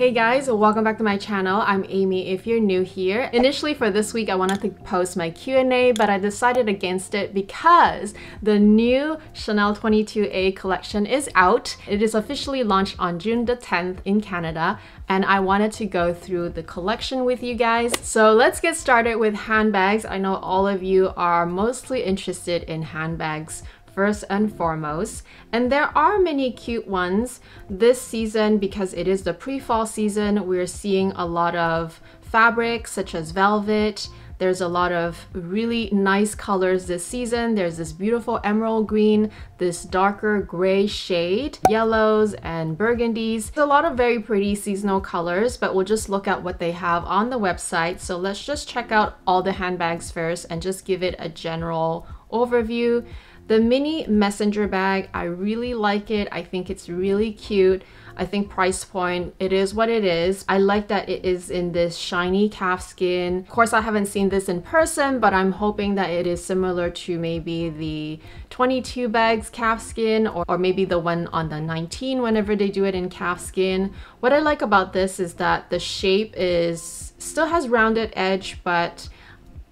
Hey guys, welcome back to my channel. I'm Amy if you're new here. Initially for this week I wanted to post my Q&A but I decided against it because the new Chanel 22A collection is out. It is officially launched on June the 10th in Canada and I wanted to go through the collection with you guys. So let's get started with handbags. I know all of you are mostly interested in handbags first and foremost. And there are many cute ones this season because it is the pre-fall season. We're seeing a lot of fabrics such as velvet. There's a lot of really nice colors this season. There's this beautiful emerald green, this darker gray shade, yellows and burgundies. There's a lot of very pretty seasonal colors, but we'll just look at what they have on the website. So let's just check out all the handbags first and just give it a general overview. The mini messenger bag, I really like it. I think it's really cute. I think price point, it is what it is. I like that it is in this shiny calfskin. Of course, I haven't seen this in person, but I'm hoping that it is similar to maybe the 22 bags calfskin or, or maybe the one on the 19 whenever they do it in calfskin. What I like about this is that the shape is still has rounded edge, but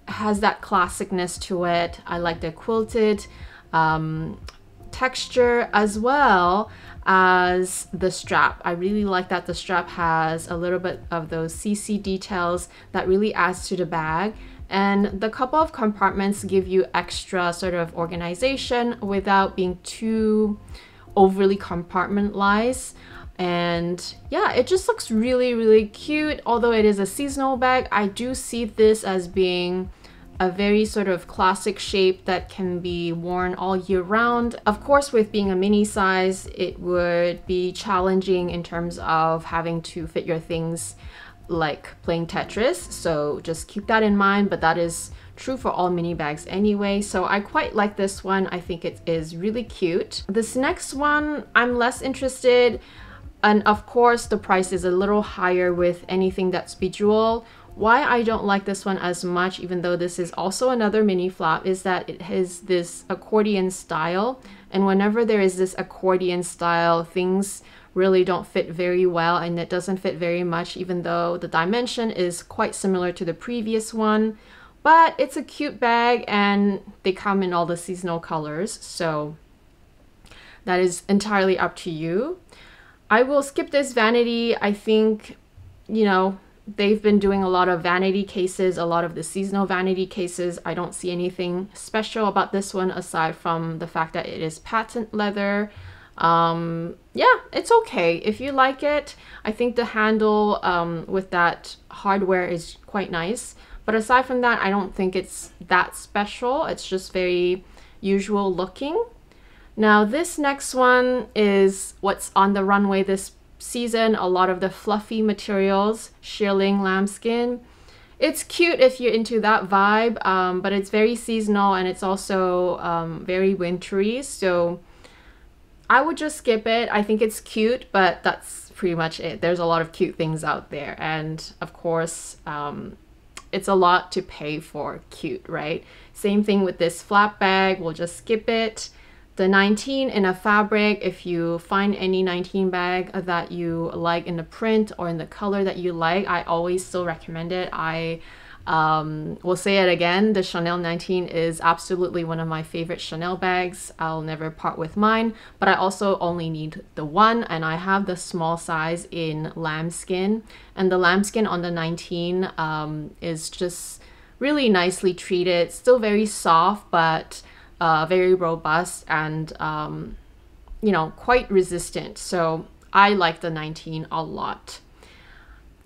has that classicness to it. I like the quilted um, texture as well as the strap. I really like that the strap has a little bit of those CC details that really adds to the bag. And the couple of compartments give you extra sort of organization without being too overly compartmentalized. And yeah, it just looks really, really cute. Although it is a seasonal bag, I do see this as being a very sort of classic shape that can be worn all year round. Of course, with being a mini size, it would be challenging in terms of having to fit your things like playing Tetris. So just keep that in mind, but that is true for all mini bags anyway. So I quite like this one. I think it is really cute. This next one, I'm less interested. And of course, the price is a little higher with anything that's bejeweled why I don't like this one as much, even though this is also another mini flap, is that it has this accordion style. And whenever there is this accordion style, things really don't fit very well and it doesn't fit very much, even though the dimension is quite similar to the previous one. But it's a cute bag and they come in all the seasonal colors. So that is entirely up to you. I will skip this vanity. I think, you know, they've been doing a lot of vanity cases, a lot of the seasonal vanity cases. I don't see anything special about this one aside from the fact that it is patent leather. Um, yeah, it's okay. If you like it, I think the handle um, with that hardware is quite nice. But aside from that, I don't think it's that special. It's just very usual looking. Now this next one is what's on the runway this season a lot of the fluffy materials, shearling lambskin. It's cute if you're into that vibe, um, but it's very seasonal and it's also um, very wintry. So I would just skip it. I think it's cute, but that's pretty much it. There's a lot of cute things out there. And of course, um, it's a lot to pay for cute, right? Same thing with this flap bag. We'll just skip it the 19 in a fabric if you find any 19 bag that you like in the print or in the color that you like i always still recommend it. I um, will say it again the chanel 19 is absolutely one of my favorite chanel bags. I'll never part with mine but i also only need the one and i have the small size in lambskin and the lambskin on the 19 um, is just really nicely treated. Still very soft but uh, very robust and um, you know quite resistant so I like the 19 a lot.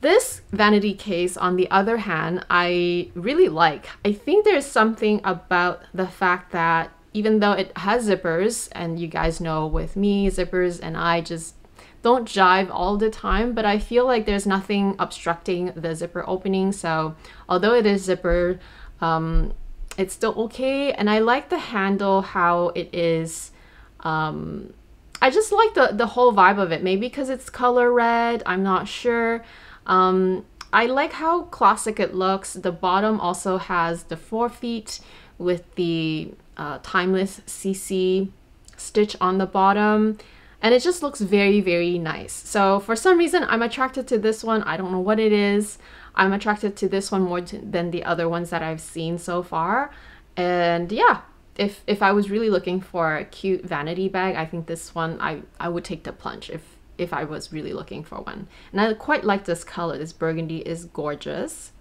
This vanity case, on the other hand, I really like. I think there's something about the fact that even though it has zippers, and you guys know with me, zippers and I just don't jive all the time, but I feel like there's nothing obstructing the zipper opening. So although it is zipper, um, it's still okay and I like the handle how it is um, I just like the the whole vibe of it maybe because it's color red I'm not sure um, I like how classic it looks the bottom also has the four feet with the uh, timeless CC stitch on the bottom and it just looks very, very nice. So for some reason, I'm attracted to this one. I don't know what it is. I'm attracted to this one more than the other ones that I've seen so far. And yeah, if if I was really looking for a cute vanity bag, I think this one I I would take the plunge if if I was really looking for one. And I quite like this color. This burgundy is gorgeous.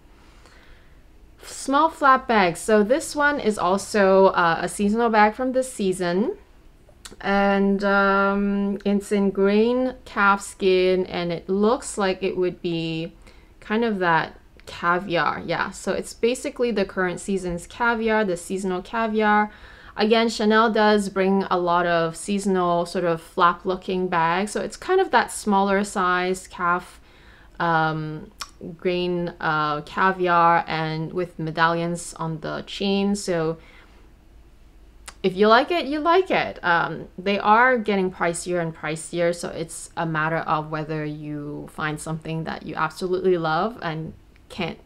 Small flap bag. So this one is also uh, a seasonal bag from this season and um, it's in grain calf skin and it looks like it would be kind of that caviar yeah. So it's basically the current season's caviar the seasonal caviar. Again chanel does bring a lot of seasonal sort of flap looking bags. So it's kind of that smaller size calf um, grain uh, caviar and with medallions on the chain. So if you like it, you like it. Um, they are getting pricier and pricier, so it's a matter of whether you find something that you absolutely love and can't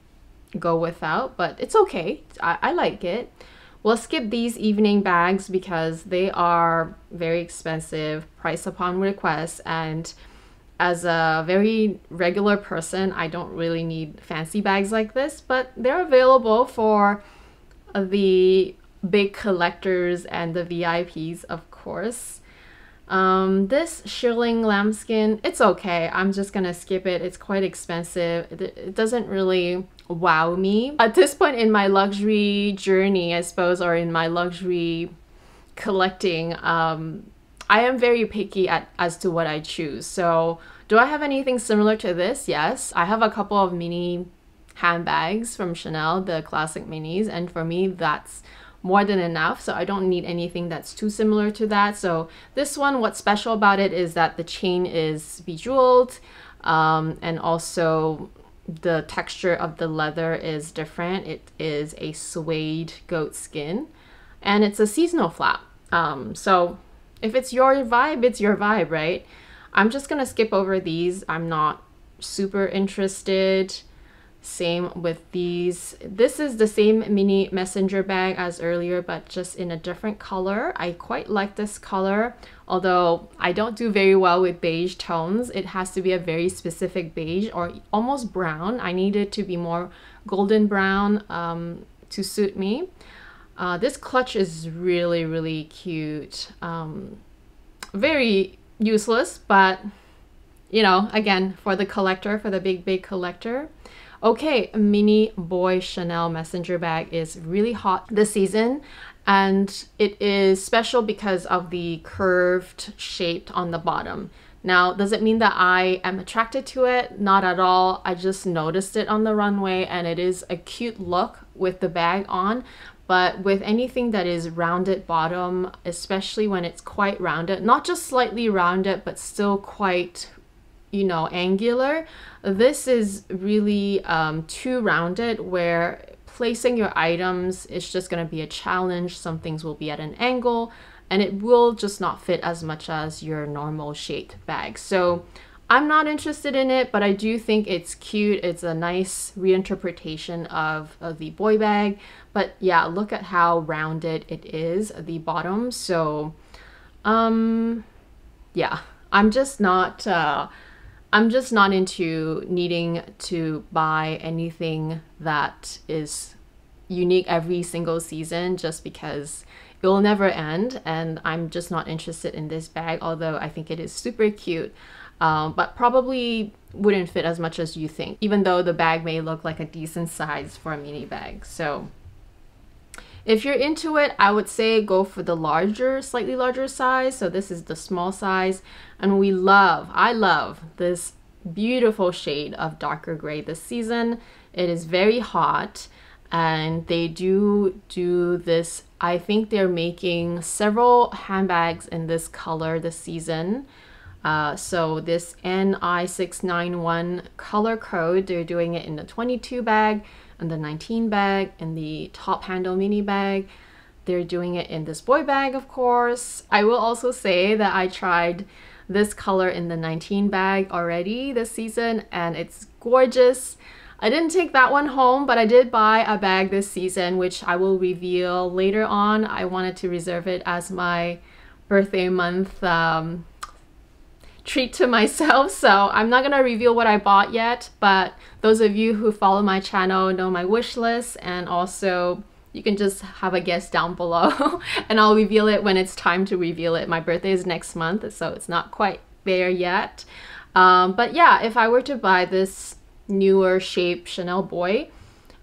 go without, but it's okay. I, I like it. We'll skip these evening bags because they are very expensive, price upon request, and as a very regular person, I don't really need fancy bags like this, but they're available for the big collectors and the VIPs, of course. Um, this shearling lambskin, it's okay. I'm just gonna skip it. It's quite expensive. It, it doesn't really wow me. At this point in my luxury journey, I suppose, or in my luxury collecting, um, I am very picky at as to what I choose. So do I have anything similar to this? Yes. I have a couple of mini handbags from Chanel, the classic minis, and for me that's more than enough so I don't need anything that's too similar to that. So this one what's special about it is that the chain is bejeweled um, and also the texture of the leather is different. It is a suede goat skin and it's a seasonal flap. Um, so if it's your vibe it's your vibe right? I'm just gonna skip over these. I'm not super interested same with these. This is the same mini messenger bag as earlier, but just in a different color. I quite like this color, although I don't do very well with beige tones. It has to be a very specific beige or almost brown. I need it to be more golden brown um, to suit me. Uh, this clutch is really, really cute. Um, very useless, but you know, again, for the collector, for the big, big collector. Okay, mini boy Chanel messenger bag is really hot this season and it is special because of the curved shape on the bottom. Now, does it mean that I am attracted to it? Not at all. I just noticed it on the runway and it is a cute look with the bag on. But with anything that is rounded bottom, especially when it's quite rounded, not just slightly rounded, but still quite you know, angular. This is really um, too rounded where placing your items is just going to be a challenge. Some things will be at an angle and it will just not fit as much as your normal shaped bag. So I'm not interested in it, but I do think it's cute. It's a nice reinterpretation of, of the boy bag. But yeah, look at how rounded it is, the bottom. So, um, yeah, I'm just not, uh, I'm just not into needing to buy anything that is unique every single season just because it will never end and I'm just not interested in this bag although I think it is super cute um, but probably wouldn't fit as much as you think even though the bag may look like a decent size for a mini bag. So if you're into it, I would say go for the larger, slightly larger size. So this is the small size. And we love, I love this beautiful shade of darker gray this season. It is very hot and they do do this. I think they're making several handbags in this color this season. Uh, so this NI691 color code, they're doing it in the 22 bag and the 19 bag and the top handle mini bag. They're doing it in this boy bag, of course. I will also say that I tried this color in the 19 bag already this season and it's gorgeous. I didn't take that one home, but I did buy a bag this season, which I will reveal later on. I wanted to reserve it as my birthday month um, treat to myself. So I'm not gonna reveal what I bought yet, but those of you who follow my channel know my wish list and also you can just have a guess down below and I'll reveal it when it's time to reveal it. My birthday is next month, so it's not quite there yet. Um, but yeah, if I were to buy this newer shape Chanel Boy,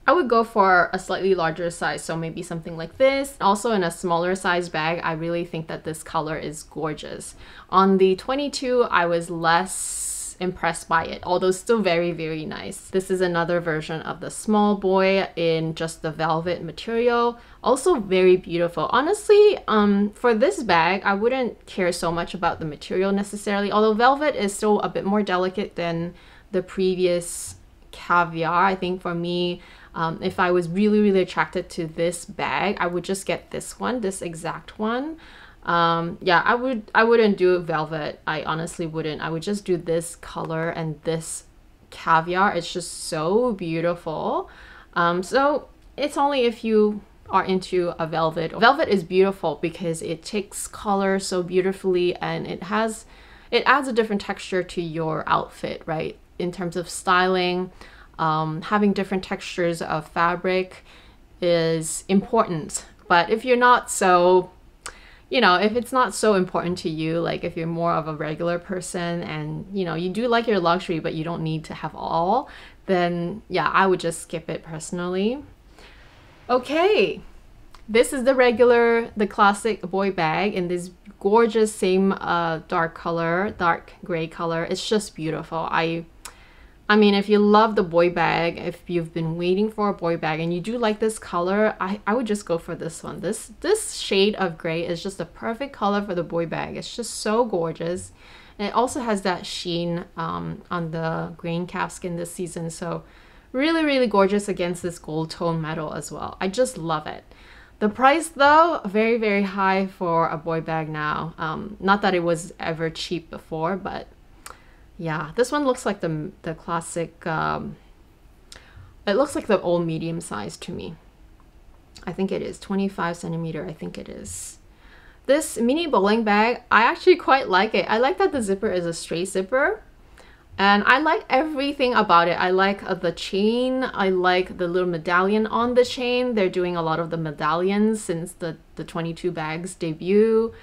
I would go for a slightly larger size, so maybe something like this. Also in a smaller size bag, I really think that this color is gorgeous. On the 22, I was less impressed by it, although still very, very nice. This is another version of the small boy in just the velvet material. Also very beautiful. Honestly, um, for this bag, I wouldn't care so much about the material necessarily, although velvet is still a bit more delicate than the previous caviar. I think for me, um, if I was really, really attracted to this bag, I would just get this one, this exact one. Um, yeah, I would, I wouldn't do velvet. I honestly wouldn't. I would just do this color and this caviar. It's just so beautiful. Um, so it's only if you are into a velvet. Velvet is beautiful because it takes color so beautifully and it has, it adds a different texture to your outfit, right? In terms of styling, um, having different textures of fabric is important. But if you're not so, you know, if it's not so important to you, like if you're more of a regular person and, you know, you do like your luxury, but you don't need to have all, then yeah, I would just skip it personally. Okay, this is the regular, the classic boy bag in this gorgeous same uh, dark color, dark gray color. It's just beautiful. I I mean, if you love the boy bag, if you've been waiting for a boy bag and you do like this color, I, I would just go for this one. This this shade of gray is just a perfect color for the boy bag. It's just so gorgeous. And it also has that sheen um, on the grain calfskin this season. So really, really gorgeous against this gold tone metal as well. I just love it. The price though, very, very high for a boy bag now. Um, not that it was ever cheap before, but yeah, this one looks like the, the classic, um, it looks like the old medium size to me. I think it is 25 centimeter, I think it is. This mini bowling bag, I actually quite like it. I like that the zipper is a straight zipper. And I like everything about it. I like uh, the chain. I like the little medallion on the chain. They're doing a lot of the medallions since the, the 22 bags debut.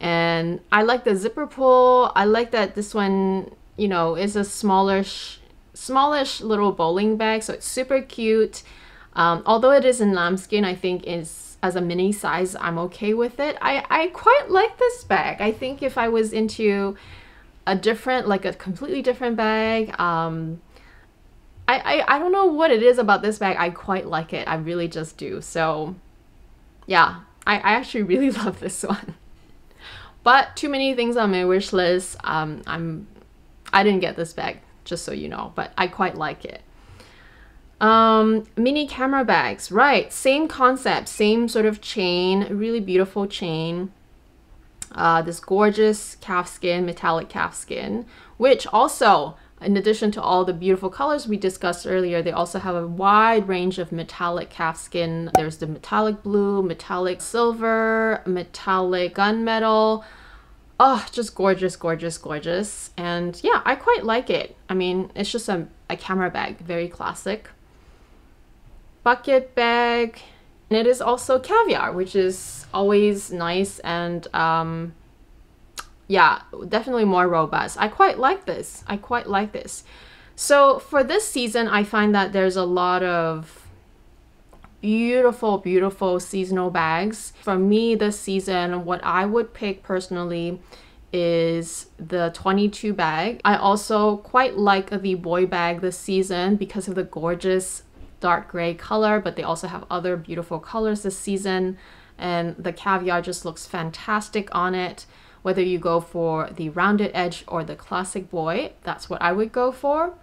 And I like the zipper pull. I like that this one you know, it's a smallish, smallish little bowling bag. So it's super cute. Um, although it is in lambskin, I think is as a mini size, I'm okay with it. I, I quite like this bag. I think if I was into a different, like a completely different bag, um, I, I, I don't know what it is about this bag. I quite like it. I really just do. So yeah, I, I actually really love this one. But too many things on my wish list. Um, I'm I didn't get this bag, just so you know, but I quite like it. Um, mini camera bags, right, same concept, same sort of chain, really beautiful chain. Uh, this gorgeous calfskin, metallic calfskin, which also, in addition to all the beautiful colors we discussed earlier, they also have a wide range of metallic calfskin. There's the metallic blue, metallic silver, metallic gunmetal, oh, just gorgeous, gorgeous, gorgeous. And yeah, I quite like it. I mean, it's just a, a camera bag, very classic. Bucket bag. And it is also caviar, which is always nice and um, yeah, definitely more robust. I quite like this. I quite like this. So for this season, I find that there's a lot of beautiful, beautiful seasonal bags. For me this season, what I would pick personally is the 22 bag. I also quite like the boy bag this season because of the gorgeous dark gray color, but they also have other beautiful colors this season. And the caviar just looks fantastic on it. Whether you go for the rounded edge or the classic boy, that's what I would go for.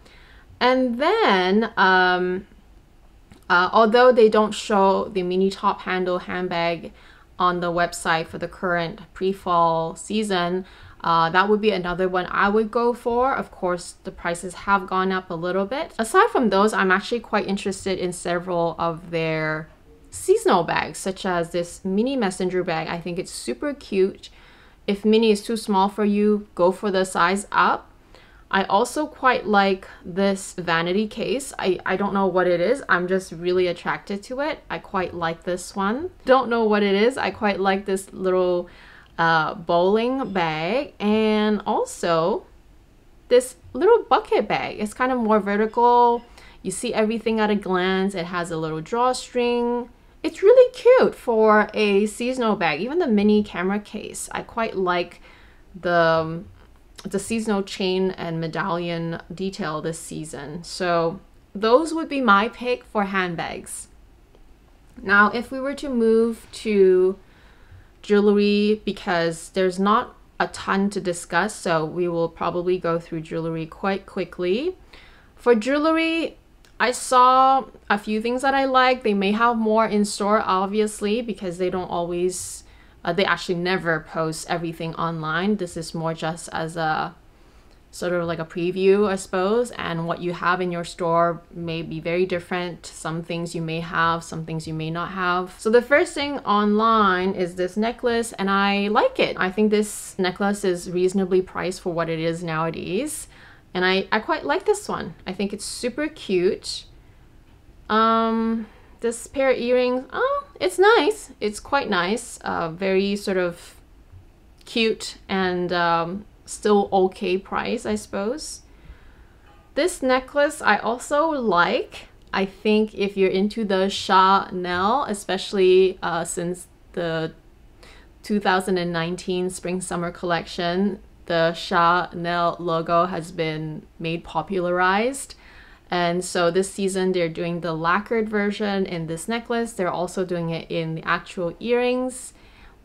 And then um, uh, although they don't show the mini top handle handbag on the website for the current pre-fall season, uh, that would be another one I would go for. Of course, the prices have gone up a little bit. Aside from those, I'm actually quite interested in several of their seasonal bags, such as this mini messenger bag. I think it's super cute. if mini is too small for you, go for the size up. I also quite like this vanity case. I, I don't know what it is. I'm just really attracted to it. I quite like this one. Don't know what it is. I quite like this little uh, bowling bag and also this little bucket bag. It's kind of more vertical. You see everything at a glance. It has a little drawstring. It's really cute for a seasonal bag. Even the mini camera case. I quite like the the seasonal chain and medallion detail this season. So those would be my pick for handbags. Now, if we were to move to jewelry, because there's not a ton to discuss, so we will probably go through jewelry quite quickly. For jewelry, I saw a few things that I like. They may have more in store, obviously, because they don't always uh, they actually never post everything online. This is more just as a sort of like a preview, I suppose. And what you have in your store may be very different. Some things you may have, some things you may not have. So the first thing online is this necklace, and I like it. I think this necklace is reasonably priced for what it is nowadays. And I, I quite like this one. I think it's super cute. Um, this pair of earrings, oh, it's nice. It's quite nice. Uh, very sort of cute and um, still okay price, I suppose. This necklace I also like. I think if you're into the Chanel, especially uh, since the 2019 spring summer collection, the Chanel logo has been made popularized. And so this season they're doing the lacquered version in this necklace. They're also doing it in the actual earrings,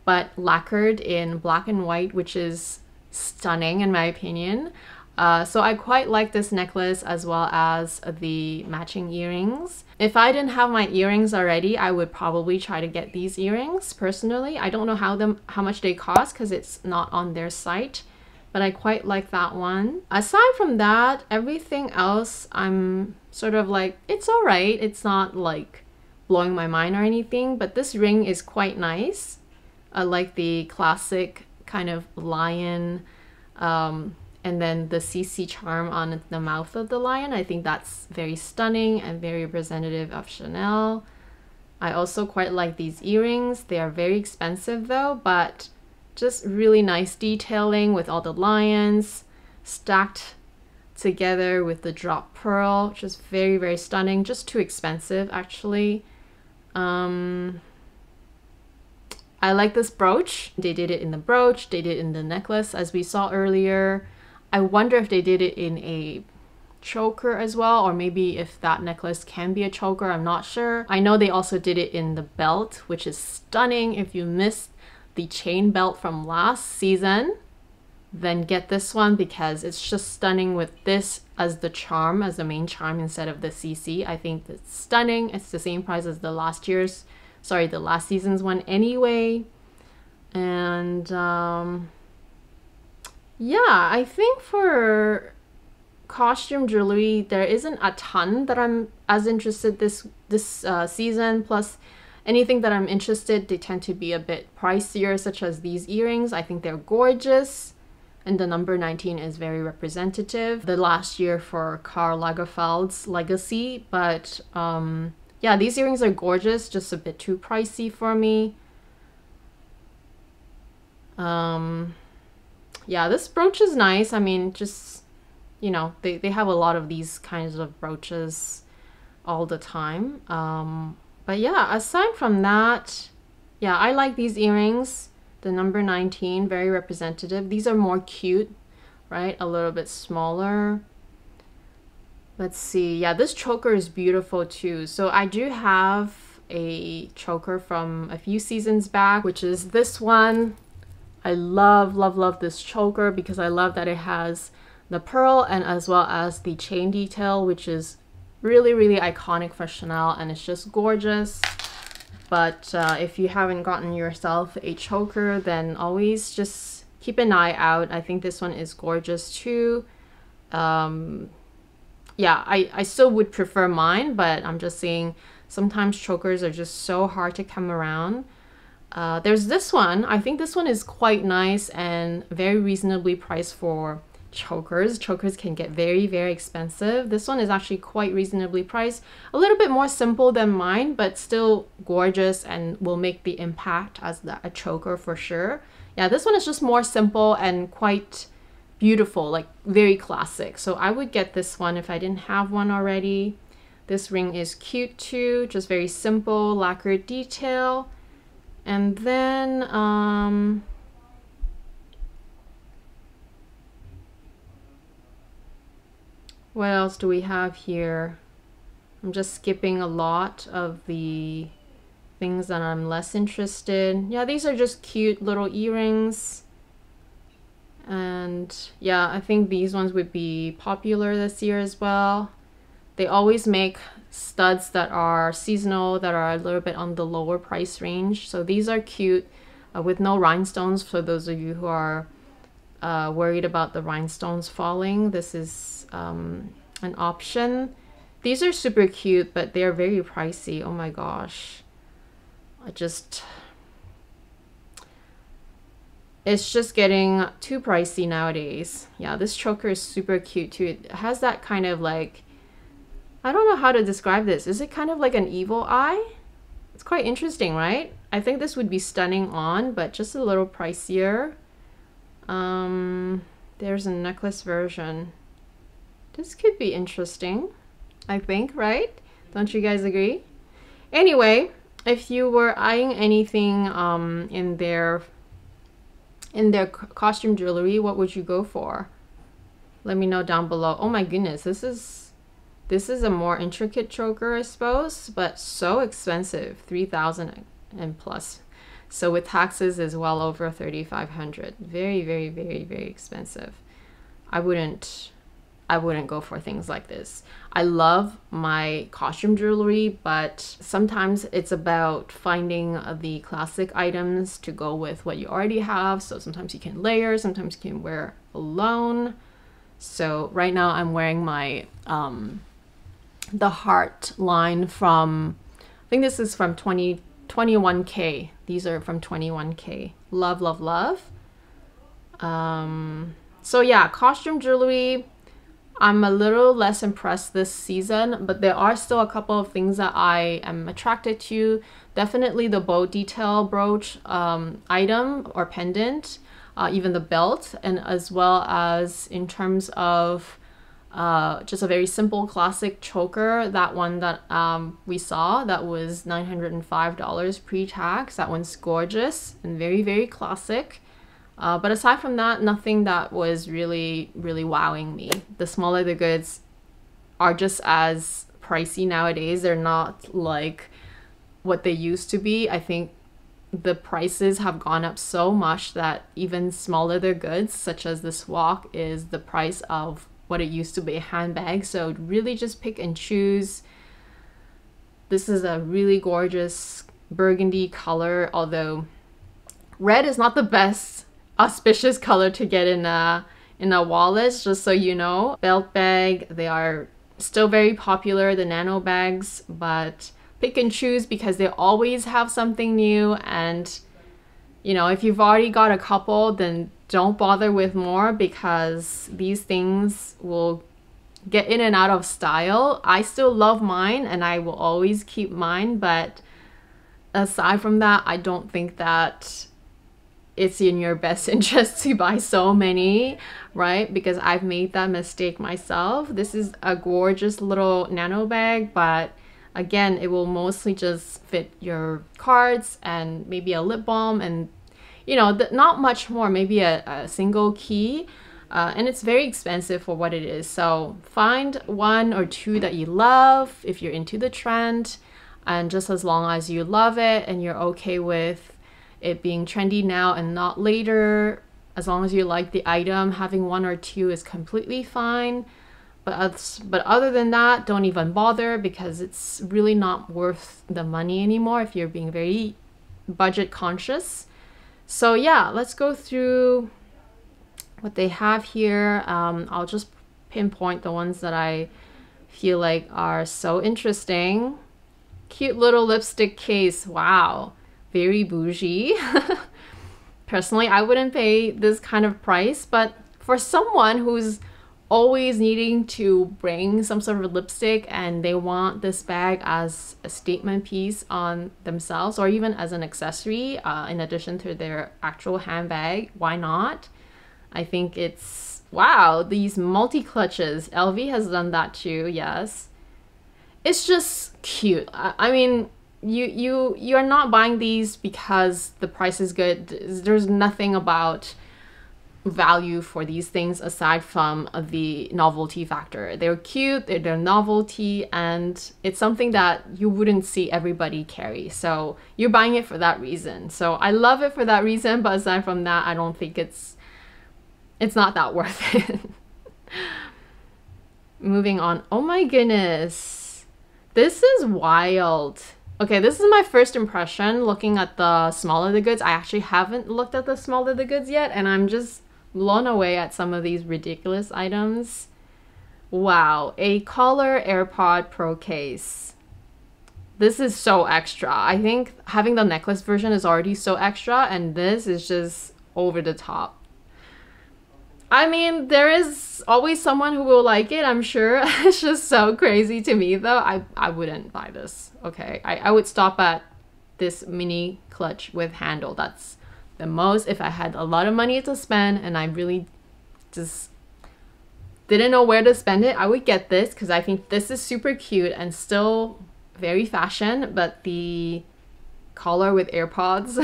but lacquered in black and white, which is stunning in my opinion. Uh, so I quite like this necklace as well as the matching earrings. If I didn't have my earrings already, I would probably try to get these earrings personally. I don't know how them how much they cost because it's not on their site but I quite like that one. Aside from that, everything else I'm sort of like, it's alright. It's not like blowing my mind or anything, but this ring is quite nice. I like the classic kind of lion um, and then the CC charm on the mouth of the lion. I think that's very stunning and very representative of Chanel. I also quite like these earrings. They are very expensive though, but just really nice detailing with all the lions stacked together with the drop pearl, which is very, very stunning. Just too expensive, actually. Um, I like this brooch. They did it in the brooch, they did it in the necklace, as we saw earlier. I wonder if they did it in a choker as well, or maybe if that necklace can be a choker, I'm not sure. I know they also did it in the belt, which is stunning. If you missed the chain belt from last season, then get this one because it's just stunning with this as the charm, as the main charm instead of the CC. I think it's stunning. It's the same price as the last year's, sorry, the last season's one anyway. And um, yeah, I think for costume jewelry, there isn't a ton that I'm as interested this this uh, season. Plus, Anything that I'm interested, they tend to be a bit pricier, such as these earrings. I think they're gorgeous. And the number 19 is very representative. The last year for Karl Lagerfeld's legacy. But um, yeah, these earrings are gorgeous, just a bit too pricey for me. Um, yeah, this brooch is nice. I mean, just, you know, they, they have a lot of these kinds of brooches all the time. Um, but yeah, aside from that, yeah, I like these earrings. The number 19, very representative. These are more cute, right? A little bit smaller. Let's see. Yeah, this choker is beautiful too. So I do have a choker from a few seasons back, which is this one. I love, love, love this choker because I love that it has the pearl and as well as the chain detail, which is really really iconic for Chanel and it's just gorgeous. But uh, if you haven't gotten yourself a choker then always just keep an eye out. I think this one is gorgeous too. Um, yeah I, I still would prefer mine but I'm just saying sometimes chokers are just so hard to come around. Uh, there's this one. I think this one is quite nice and very reasonably priced for chokers. Chokers can get very, very expensive. This one is actually quite reasonably priced. A little bit more simple than mine, but still gorgeous and will make the impact as the, a choker for sure. Yeah, this one is just more simple and quite beautiful, like very classic. So I would get this one if I didn't have one already. This ring is cute too, just very simple lacquer detail. And then, um, what else do we have here? I'm just skipping a lot of the things that I'm less interested. Yeah, these are just cute little earrings. And yeah, I think these ones would be popular this year as well. They always make studs that are seasonal, that are a little bit on the lower price range. So these are cute uh, with no rhinestones for those of you who are uh, worried about the rhinestones falling. This is um, an option. These are super cute, but they're very pricey. Oh my gosh. I just... It's just getting too pricey nowadays. Yeah, this choker is super cute too. It has that kind of like... I don't know how to describe this. Is it kind of like an evil eye? It's quite interesting, right? I think this would be stunning on, but just a little pricier. Um, there's a necklace version. This could be interesting, I think, right? Don't you guys agree? Anyway, if you were eyeing anything um, in their in their costume jewelry, what would you go for? Let me know down below. Oh my goodness, this is this is a more intricate choker, I suppose, but so expensive, 3000 and plus. So with taxes is well over 3500. Very, very, very, very expensive. I wouldn't I wouldn't go for things like this. I love my costume jewelry, but sometimes it's about finding the classic items to go with what you already have. So sometimes you can layer, sometimes you can wear alone. So right now I'm wearing my um, the heart line from, I think this is from 20, 21K. These are from 21K. Love, love, love. Um, so yeah, costume jewelry, I'm a little less impressed this season, but there are still a couple of things that I am attracted to. Definitely the bow detail brooch um, item or pendant, uh, even the belt, and as well as in terms of uh, just a very simple classic choker. That one that um, we saw that was $905 pre-tax. That one's gorgeous and very, very classic. Uh, but aside from that, nothing that was really, really wowing me. The small leather goods are just as pricey nowadays. They're not like what they used to be. I think the prices have gone up so much that even small leather goods, such as this WOC, is the price of what it used to be a handbag. So really just pick and choose. This is a really gorgeous burgundy color, although red is not the best auspicious color to get in a in a wallet just so you know belt bag they are still very popular the nano bags but pick and choose because they always have something new and you know if you've already got a couple then don't bother with more because these things will get in and out of style i still love mine and i will always keep mine but aside from that i don't think that it's in your best interest to buy so many, right? Because I've made that mistake myself. This is a gorgeous little nano bag, but again, it will mostly just fit your cards and maybe a lip balm and you know, not much more, maybe a, a single key. Uh, and it's very expensive for what it is. So find one or two that you love if you're into the trend. And just as long as you love it and you're okay with it being trendy now and not later. As long as you like the item, having one or two is completely fine. But, but other than that, don't even bother because it's really not worth the money anymore if you're being very budget conscious. So yeah, let's go through what they have here. Um, I'll just pinpoint the ones that I feel like are so interesting. Cute little lipstick case. Wow. very bougie. Personally, I wouldn't pay this kind of price, but for someone who's always needing to bring some sort of lipstick and they want this bag as a statement piece on themselves or even as an accessory uh, in addition to their actual handbag, why not? I think it's wow, these multi clutches. LV has done that too, yes. It's just cute. I, I mean, you you you're not buying these because the price is good. There's nothing about value for these things aside from the novelty factor. They're cute, they're, they're novelty, and it's something that you wouldn't see everybody carry. So you're buying it for that reason. So I love it for that reason, but aside from that, I don't think it's it's not that worth it. Moving on. Oh my goodness. This is wild. Okay, this is my first impression looking at the small leather goods. I actually haven't looked at the small leather goods yet, and I'm just blown away at some of these ridiculous items. Wow, a collar AirPod Pro case. This is so extra. I think having the necklace version is already so extra, and this is just over the top. I mean, there is always someone who will like it, I'm sure. it's just so crazy to me, though. I, I wouldn't buy this, okay? I, I would stop at this mini clutch with handle. That's the most if I had a lot of money to spend and I really just didn't know where to spend it, I would get this because I think this is super cute and still very fashion, but the collar with AirPods,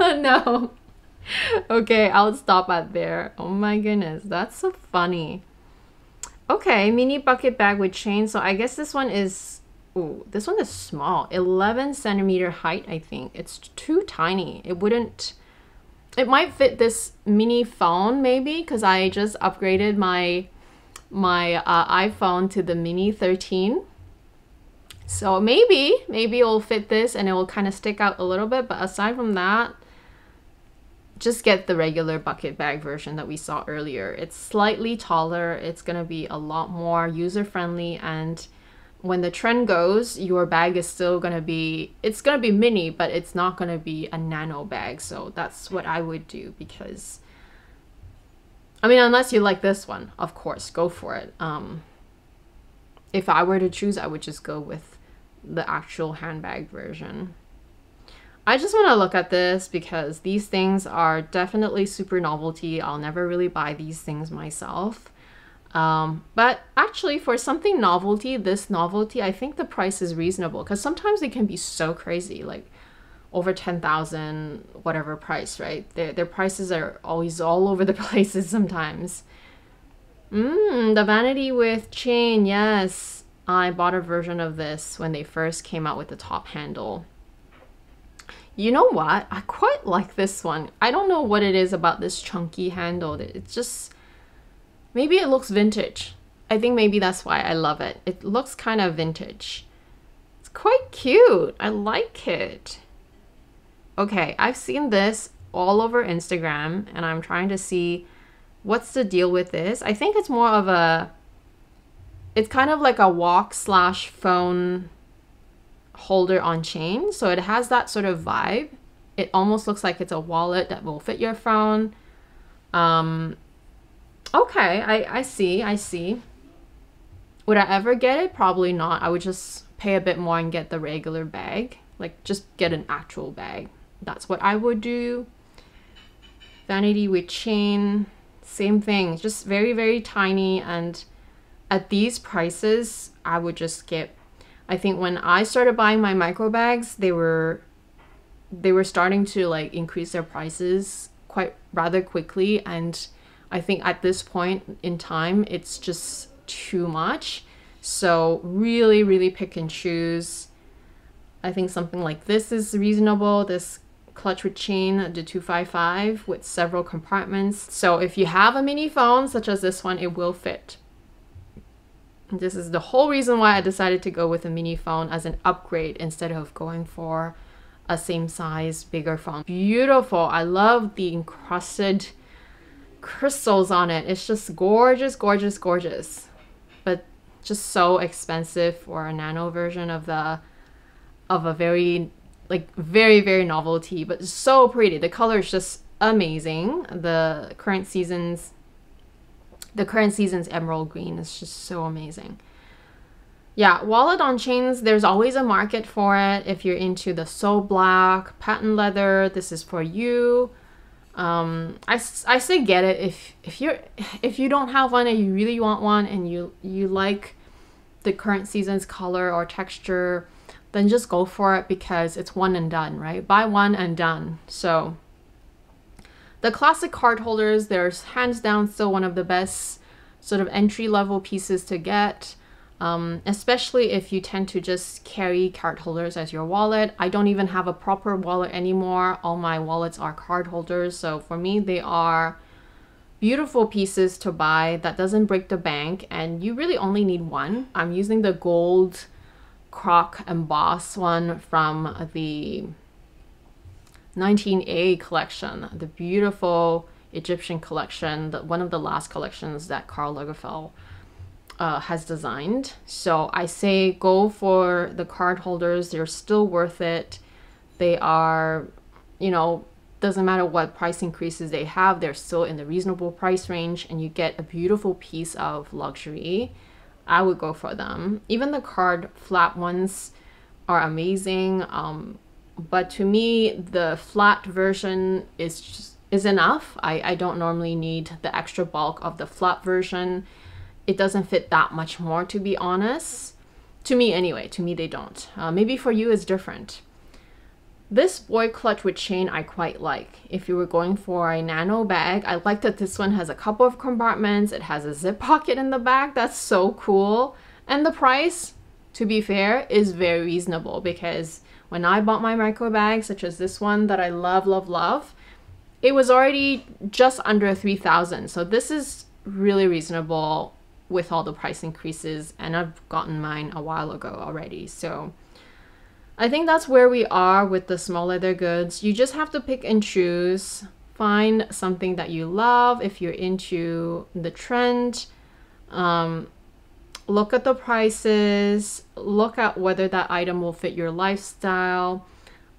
no. okay, I'll stop at there. Oh my goodness, that's so funny. Okay, mini bucket bag with chain. So I guess this one is, oh, this one is small. 11 centimeter height, I think. It's too tiny. It wouldn't it might fit this mini phone maybe because I just upgraded my my uh, iPhone to the mini 13 so maybe maybe it'll fit this and it will kind of stick out a little bit but aside from that just get the regular bucket bag version that we saw earlier. It's slightly taller it's gonna be a lot more user friendly and when the trend goes, your bag is still gonna be it's gonna be mini, but it's not gonna be a nano bag. So that's what I would do because I mean unless you like this one, of course, go for it. Um if I were to choose, I would just go with the actual handbag version. I just want to look at this because these things are definitely super novelty. I'll never really buy these things myself. Um, but actually, for something novelty, this novelty, I think the price is reasonable because sometimes they can be so crazy, like over 10,000, whatever price, right? Their, their prices are always all over the places sometimes. Mmm, the vanity with chain, yes. I bought a version of this when they first came out with the top handle. You know what? I quite like this one. I don't know what it is about this chunky handle. It's just Maybe it looks vintage. I think maybe that's why I love it. It looks kind of vintage. It's quite cute. I like it. Okay, I've seen this all over Instagram and I'm trying to see what's the deal with this. I think it's more of a it's kind of like a WOC slash phone holder on chain. So it has that sort of vibe. It almost looks like it's a wallet that will fit your phone. Um, Okay, I, I see, I see. Would I ever get it? Probably not. I would just pay a bit more and get the regular bag. Like, just get an actual bag. That's what I would do. Vanity with chain, same thing. Just very, very tiny. And at these prices, I would just get... I think when I started buying my micro bags, they were they were starting to like increase their prices quite rather quickly and I think at this point in time, it's just too much. So really, really pick and choose. I think something like this is reasonable. This clutch with chain, the 255 with several compartments. So if you have a mini phone such as this one, it will fit. This is the whole reason why I decided to go with a mini phone as an upgrade instead of going for a same size bigger phone. Beautiful. I love the encrusted crystals on it. It's just gorgeous, gorgeous, gorgeous. But just so expensive for a nano version of the of a very like very very novelty, but so pretty. The color is just amazing. The current season's the current season's emerald green is just so amazing. Yeah, wallet on chains, there's always a market for it. If you're into the so black, patent leather, this is for you. Um, I, I say get it if if you're if you don't have one and you really want one and you you like the current season's color or texture, then just go for it because it's one and done, right? Buy one and done. So the classic card holders, there's hands down still one of the best sort of entry level pieces to get. Um, especially if you tend to just carry card holders as your wallet. I don't even have a proper wallet anymore. All my wallets are card holders. So for me, they are beautiful pieces to buy that doesn't break the bank and you really only need one. I'm using the gold croc emboss one from the 19A collection, the beautiful Egyptian collection, the, one of the last collections that Karl Lagerfeld uh, has designed. So I say go for the card holders. They're still worth it. They are, you know, doesn't matter what price increases they have, they're still in the reasonable price range and you get a beautiful piece of luxury. I would go for them. Even the card flap ones are amazing. Um, but to me, the flat version is just, is enough. I, I don't normally need the extra bulk of the flap version. It doesn't fit that much more, to be honest. To me, anyway. To me, they don't. Uh, maybe for you, it's different. This boy clutch with chain I quite like. If you were going for a nano bag, I like that this one has a couple of compartments. It has a zip pocket in the back. That's so cool. And the price, to be fair, is very reasonable because when I bought my micro bag, such as this one that I love, love, love, it was already just under 3000 So this is really reasonable with all the price increases and I've gotten mine a while ago already. So I think that's where we are with the small leather goods. You just have to pick and choose. Find something that you love if you're into the trend. Um, look at the prices, look at whether that item will fit your lifestyle,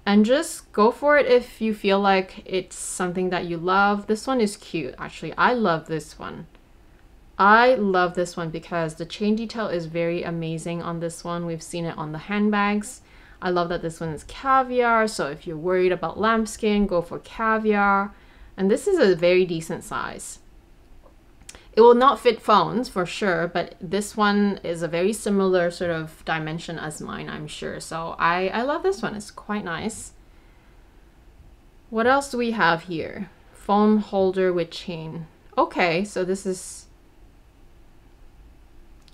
and just go for it if you feel like it's something that you love. This one is cute, actually. I love this one. I love this one because the chain detail is very amazing on this one. We've seen it on the handbags. I love that this one is caviar, so if you're worried about lambskin, go for caviar. And this is a very decent size. It will not fit phones for sure, but this one is a very similar sort of dimension as mine, I'm sure. So I, I love this one. It's quite nice. What else do we have here? Phone holder with chain. Okay, so this is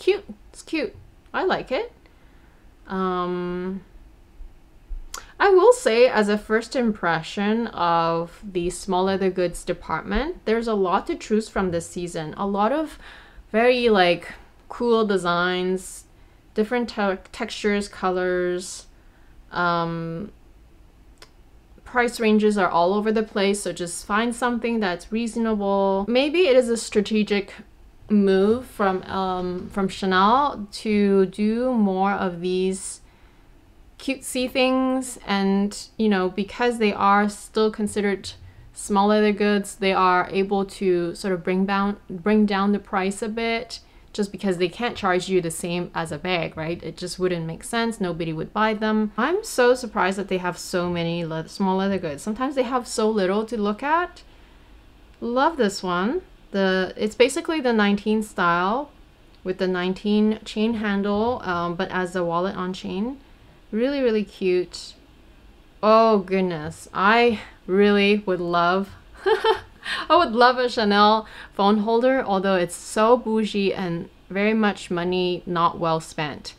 cute. It's cute. I like it. Um, I will say, as a first impression of the small leather goods department, there's a lot to choose from this season. A lot of very like cool designs, different te textures, colors. Um, price ranges are all over the place, so just find something that's reasonable. Maybe it is a strategic move from um, from Chanel to do more of these cutesy things. And you know because they are still considered small leather goods they are able to sort of bring down bring down the price a bit just because they can't charge you the same as a bag right? It just wouldn't make sense. Nobody would buy them. I'm so surprised that they have so many le small leather goods. Sometimes they have so little to look at. Love this one the it's basically the 19 style with the 19 chain handle um, but as a wallet on chain Really, really cute. Oh goodness, I really would love I would love a Chanel phone holder, although it's so bougie and very much money not well spent.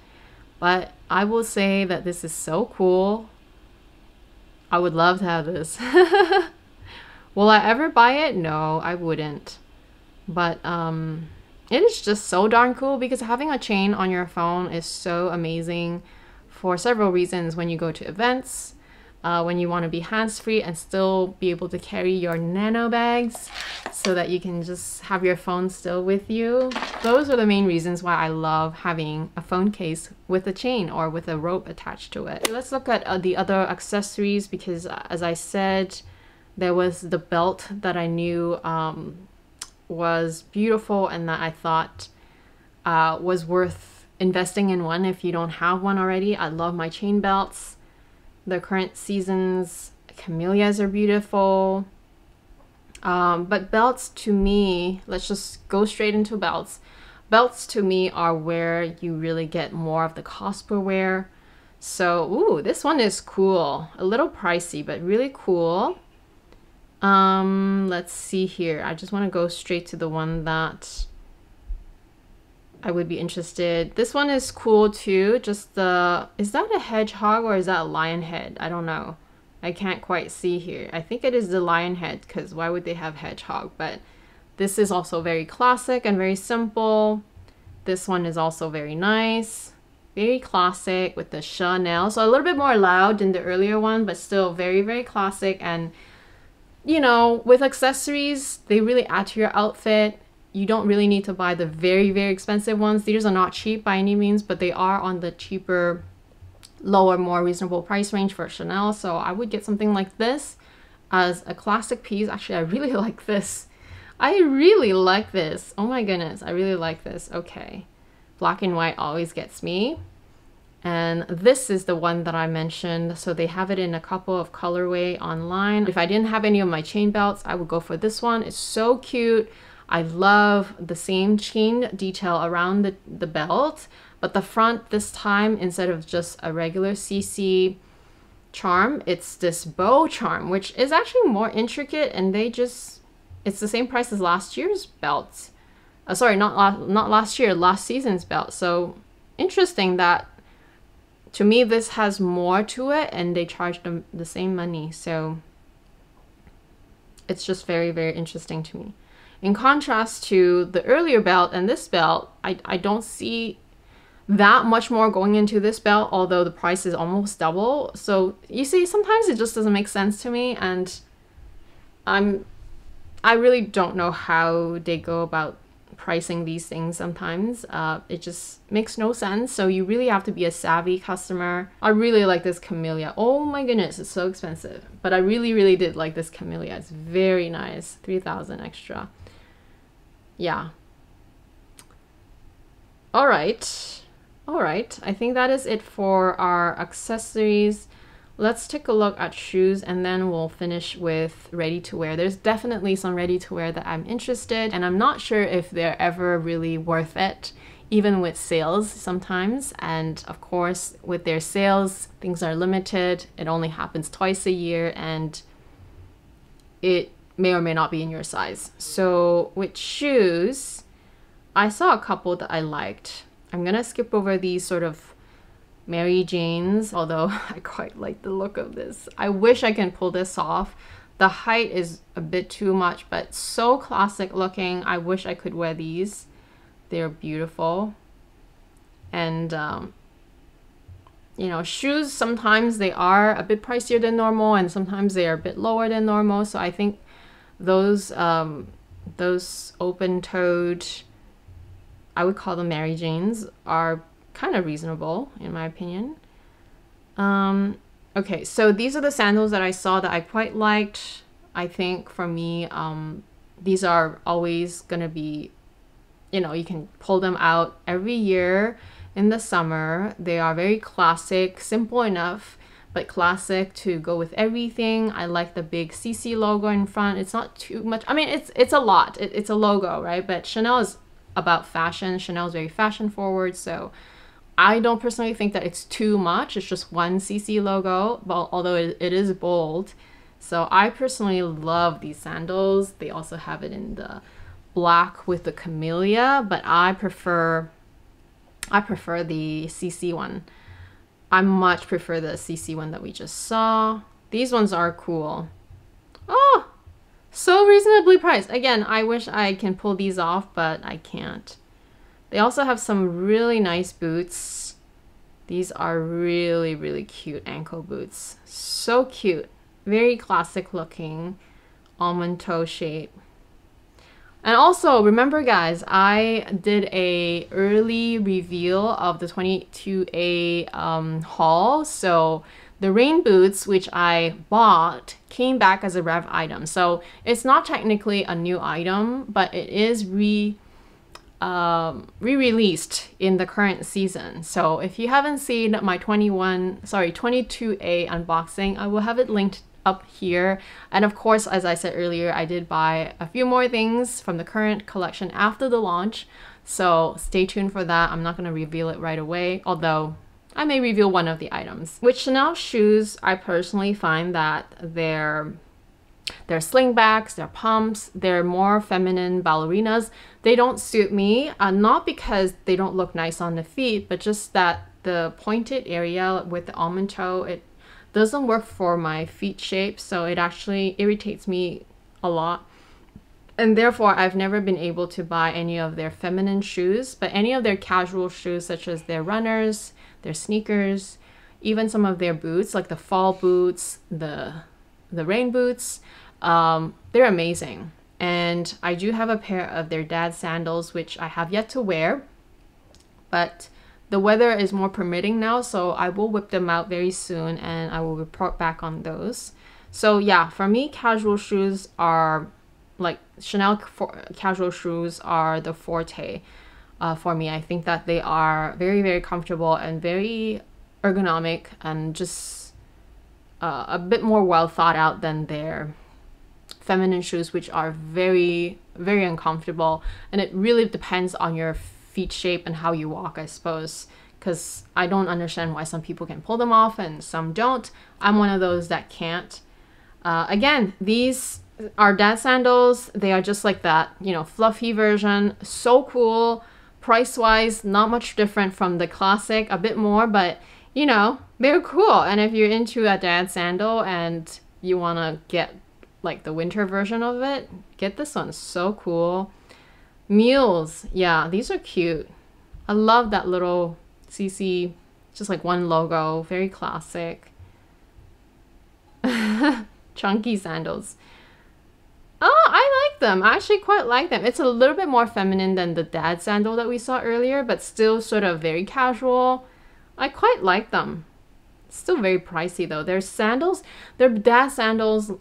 But I will say that this is so cool. I would love to have this. will I ever buy it? No, I wouldn't. But um, it is just so darn cool because having a chain on your phone is so amazing for several reasons when you go to events. uh, when you want to be hands-free and still be able to carry your nano bags so that you can just have your phone still with you. Those are the main reasons why I love having a phone case with a chain or with a rope attached to it. Let's look at uh, the other accessories because uh, as I said, there was the belt that I knew um, was beautiful and that I thought uh, was worth investing in one if you don't have one already. I love my chain belts. The current season's camellias are beautiful. Um, but belts to me, let's just go straight into belts. Belts to me are where you really get more of the cost per wear. So, ooh, this one is cool. A little pricey, but really cool. Um, let's see here. I just want to go straight to the one that I would be interested. This one is cool too. Just the, is that a hedgehog or is that a lion head? I don't know. I can't quite see here. I think it is the lion head because why would they have hedgehog? But this is also very classic and very simple. This one is also very nice. Very classic with the Chanel. So a little bit more loud than the earlier one, but still very, very classic. And, you know, with accessories, they really add to your outfit. You don't really need to buy the very very expensive ones. These are not cheap by any means but they are on the cheaper lower more reasonable price range for chanel. So i would get something like this as a classic piece. Actually i really like this. I really like this. Oh my goodness i really like this. Okay. Black and white always gets me and this is the one that I mentioned. So they have it in a couple of colorway online. If I didn't have any of my chain belts, I would go for this one. It's so cute. I love the same chain detail around the, the belt, but the front this time, instead of just a regular CC charm, it's this bow charm, which is actually more intricate and they just, it's the same price as last year's belts. Uh, sorry, not, not last year, last season's belt. So interesting that to me this has more to it and they charge them the same money. So it's just very, very interesting to me. In contrast to the earlier belt and this belt, I, I don't see that much more going into this belt, although the price is almost double. So you see, sometimes it just doesn't make sense to me and I'm I really don't know how they go about pricing these things sometimes. Uh, it just makes no sense. So you really have to be a savvy customer. I really like this camellia. Oh my goodness, it's so expensive. But I really, really did like this camellia. It's very nice. 3000 extra yeah. All right. All right. I think that is it for our accessories. Let's take a look at shoes and then we'll finish with ready to wear. There's definitely some ready to wear that I'm interested and I'm not sure if they're ever really worth it even with sales sometimes and of course with their sales things are limited it only happens twice a year and it may or may not be in your size. So with shoes, I saw a couple that I liked. I'm gonna skip over these sort of Mary Janes, although I quite like the look of this. I wish I can pull this off. The height is a bit too much, but so classic looking. I wish I could wear these. They're beautiful. And, um, you know, shoes, sometimes they are a bit pricier than normal and sometimes they are a bit lower than normal. So I think those um, those open-toed, I would call them Mary Janes, are kind of reasonable in my opinion. Um, okay, so these are the sandals that I saw that I quite liked. I think for me, um, these are always gonna be, you know, you can pull them out every year in the summer. They are very classic, simple enough but classic to go with everything. I like the big CC logo in front. It's not too much. I mean, it's it's a lot. It, it's a logo, right? But Chanel is about fashion. Chanel is very fashion forward, so I don't personally think that it's too much. It's just one CC logo, but although it, it is bold. So I personally love these sandals. They also have it in the black with the camellia, but I prefer I prefer the CC one. I much prefer the CC one that we just saw. These ones are cool. Oh, so reasonably priced. Again, I wish I can pull these off, but I can't. They also have some really nice boots. These are really, really cute ankle boots. So cute. Very classic looking almond toe shape. And also, remember guys, I did a early reveal of the 22A um, haul. So the rain boots, which I bought, came back as a rev item. So it's not technically a new item, but it is re um, re-released in the current season. So if you haven't seen my 21, sorry, 22A unboxing, I will have it linked up here. And of course, as I said earlier, I did buy a few more things from the current collection after the launch. So stay tuned for that. I'm not going to reveal it right away, although I may reveal one of the items. With Chanel shoes, I personally find that they're they're slingbacks, they're pumps, they're more feminine ballerinas. They don't suit me, uh, not because they don't look nice on the feet, but just that the pointed area with the almond toe, it doesn't work for my feet shape, so it actually irritates me a lot. And therefore, I've never been able to buy any of their feminine shoes, but any of their casual shoes, such as their runners, their sneakers, even some of their boots, like the fall boots, the the rain boots, um, they're amazing. And I do have a pair of their dad sandals, which I have yet to wear, but the weather is more permitting now, so I will whip them out very soon and I will report back on those. So yeah, for me, casual shoes are like Chanel for, casual shoes are the forte uh, for me. I think that they are very, very comfortable and very ergonomic and just uh, a bit more well thought out than their feminine shoes, which are very, very uncomfortable. And it really depends on your feet shape and how you walk, I suppose. Because I don't understand why some people can pull them off and some don't. I'm one of those that can't. Uh, again, these are dad sandals. They are just like that, you know, fluffy version. So cool. Price wise, not much different from the classic, a bit more, but you know, they're cool. And if you're into a dad sandal and you want to get like the winter version of it, get this one. So cool. Mules. Yeah, these are cute. I love that little CC, just like one logo, very classic. Chunky sandals. Oh, I like them. I actually quite like them. It's a little bit more feminine than the dad sandal that we saw earlier, but still sort of very casual. I quite like them. Still very pricey though. Their sandals, their dad sandals,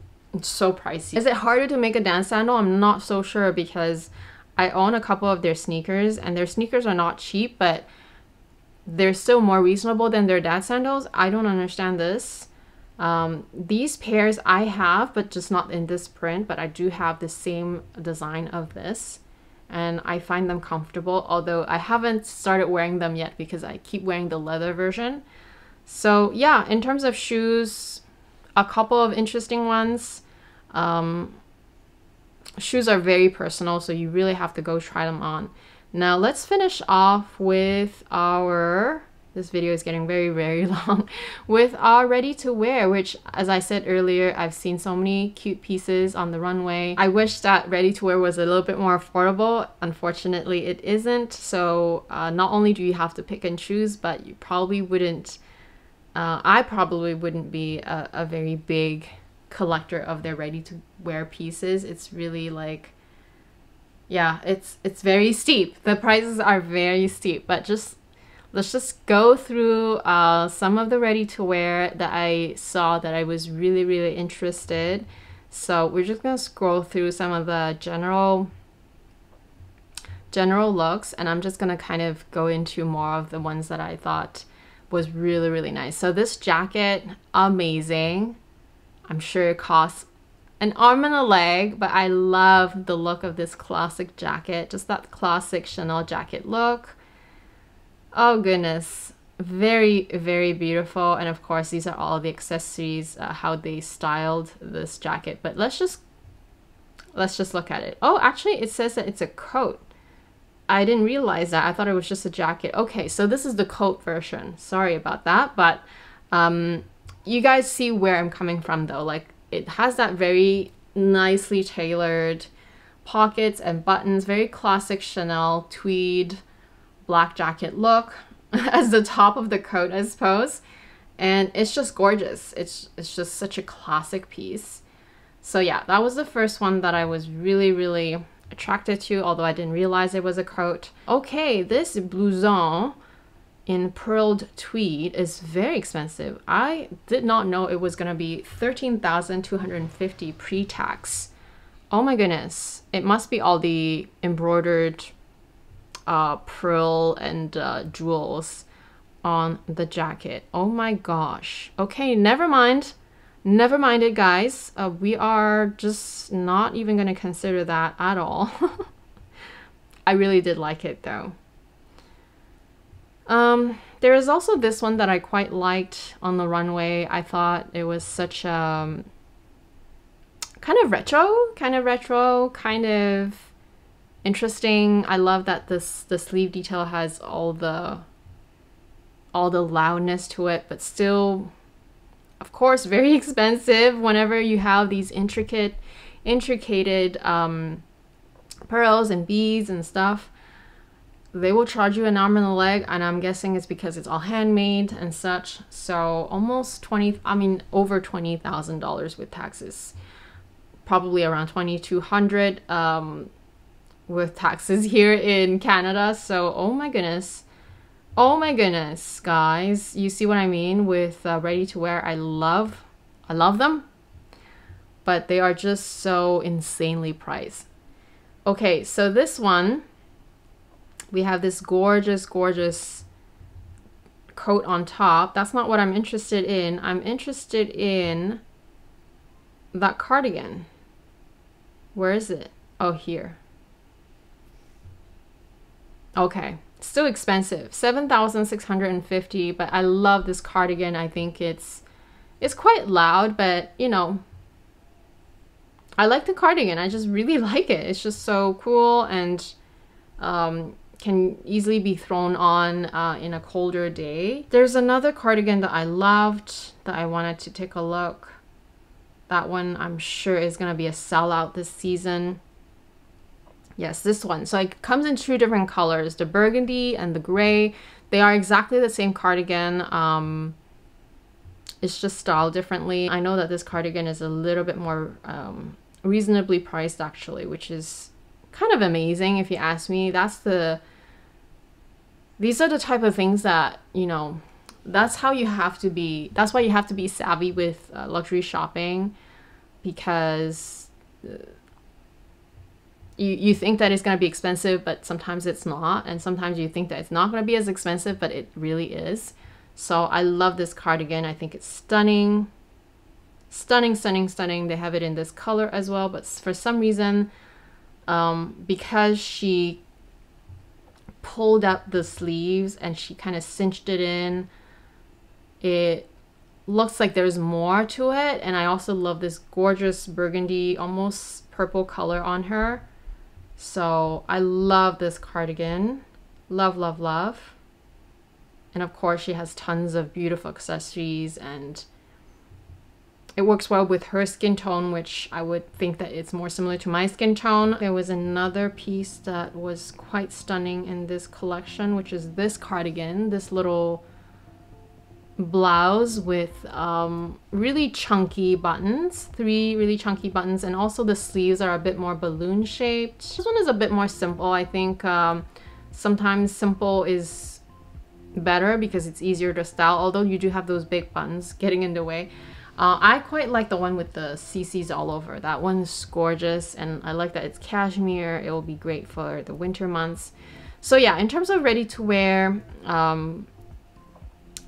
so pricey. Is it harder to make a dad sandal? I'm not so sure because I own a couple of their sneakers and their sneakers are not cheap, but they're still more reasonable than their dad sandals. I don't understand this. Um, these pairs I have, but just not in this print, but I do have the same design of this and I find them comfortable, although I haven't started wearing them yet because I keep wearing the leather version. So yeah, in terms of shoes, a couple of interesting ones. Um, shoes are very personal, so you really have to go try them on. Now let's finish off with our, this video is getting very, very long, with our ready to wear, which as I said earlier, I've seen so many cute pieces on the runway. I wish that ready to wear was a little bit more affordable. Unfortunately, it isn't. So uh, not only do you have to pick and choose, but you probably wouldn't, uh, I probably wouldn't be a, a very big collector of their ready to wear pieces. It's really like yeah, it's it's very steep. The prices are very steep, but just let's just go through uh, some of the ready to wear that I saw that I was really really interested. So we're just gonna scroll through some of the general general looks and I'm just gonna kind of go into more of the ones that I thought was really really nice. So this jacket, amazing. I'm sure it costs an arm and a leg, but I love the look of this classic jacket. Just that classic Chanel jacket look. Oh goodness. Very, very beautiful. And of course, these are all the accessories, uh, how they styled this jacket. But let's just, let's just look at it. Oh, actually it says that it's a coat. I didn't realize that. I thought it was just a jacket. Okay, so this is the coat version. Sorry about that. But um, you guys see where I'm coming from though. Like it has that very nicely tailored pockets and buttons, very classic Chanel tweed black jacket look. as the top of the coat, I suppose. And it's just gorgeous. It's it's just such a classic piece. So yeah, that was the first one that I was really, really attracted to, although I didn't realize it was a coat. Okay, this blouson in pearled tweed is very expensive. I did not know it was gonna be 13,250 pre-tax. Oh my goodness. It must be all the embroidered uh, pearl and uh, jewels on the jacket. Oh my gosh. Okay, never mind. Never mind it, guys. Uh, we are just not even going to consider that at all. I really did like it though. Um, there is also this one that I quite liked on the runway. I thought it was such a um, kind of retro, kind of retro, kind of interesting. I love that this the sleeve detail has all the all the loudness to it, but still of course, very expensive whenever you have these intricate, intricated um, pearls and beads and stuff. They will charge you an arm and a leg, and I'm guessing it's because it's all handmade and such. So almost 20, I mean, over $20,000 with taxes. Probably around 2200 um, with taxes here in Canada. So, oh my goodness Oh my goodness, guys. You see what I mean with uh, ready to wear? I love, I love them, but they are just so insanely priced. Okay, so this one, we have this gorgeous, gorgeous coat on top. That's not what I'm interested in. I'm interested in that cardigan. Where is it? Oh, here. Okay, still expensive. 7650 but i love this cardigan. I think it's it's quite loud but you know i like the cardigan. I just really like it. It's just so cool and um, can easily be thrown on uh, in a colder day. There's another cardigan that i loved that i wanted to take a look. That one i'm sure is going to be a sellout this season Yes, this one. So it comes in two different colors, the burgundy and the gray. They are exactly the same cardigan. Um, it's just styled differently. I know that this cardigan is a little bit more um, reasonably priced actually, which is kind of amazing if you ask me. That's the, these are the type of things that, you know, that's how you have to be, that's why you have to be savvy with uh, luxury shopping because uh, you, you think that it's going to be expensive, but sometimes it's not. And sometimes you think that it's not going to be as expensive, but it really is. So I love this cardigan. I think it's stunning. Stunning, stunning, stunning. They have it in this color as well. But for some reason, um, because she pulled up the sleeves and she kind of cinched it in, it looks like there's more to it. And I also love this gorgeous burgundy, almost purple color on her. So I love this cardigan. Love, love, love. And of course she has tons of beautiful accessories and it works well with her skin tone, which I would think that it's more similar to my skin tone. There was another piece that was quite stunning in this collection, which is this cardigan, this little blouse with um, really chunky buttons, three really chunky buttons, and also the sleeves are a bit more balloon shaped. This one is a bit more simple. I think um, sometimes simple is better because it's easier to style, although you do have those big buttons getting in the way. Uh, I quite like the one with the CCs all over. That one's gorgeous and I like that it's cashmere. It will be great for the winter months. So yeah, in terms of ready to wear, um,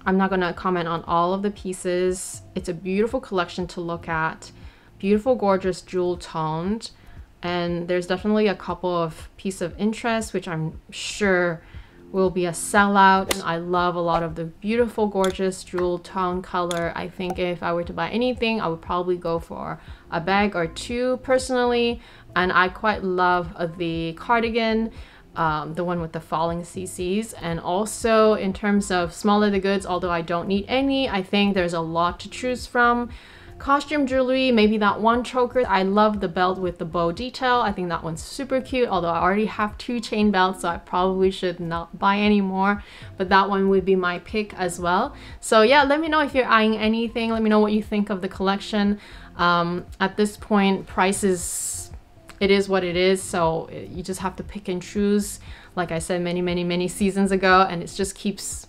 I'm not to comment on all of the pieces. It's a beautiful collection to look at. Beautiful, gorgeous, jewel toned. And there's definitely a couple of pieces of interest, which I'm sure will be a sellout. And I love a lot of the beautiful, gorgeous jewel tone color. I think if I were to buy anything, I would probably go for a bag or two personally. And I quite love the cardigan um, the one with the falling CCs. And also in terms of small leather goods, although I don't need any, I think there's a lot to choose from. costume jewelry, maybe that one choker. I love the belt with the bow detail. I think that one's super cute, although I already have two chain belts, so I probably should not buy any more. But that one would be my pick as well. So yeah, let me know if you're eyeing anything. Let me know what you think of the collection. Um, at this point, prices, it is what it is. So you just have to pick and choose. Like I said many, many, many seasons ago, and it just keeps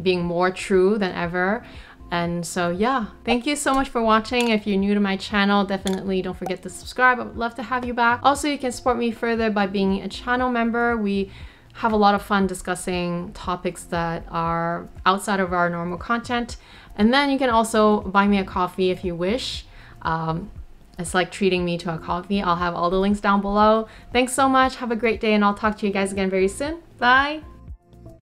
being more true than ever. And so yeah, thank you so much for watching. If you're new to my channel, definitely don't forget to subscribe. I would love to have you back. Also, you can support me further by being a channel member. We have a lot of fun discussing topics that are outside of our normal content. And then you can also buy me a coffee if you wish. Um, it's like treating me to a coffee. I'll have all the links down below. Thanks so much. Have a great day and I'll talk to you guys again very soon. Bye.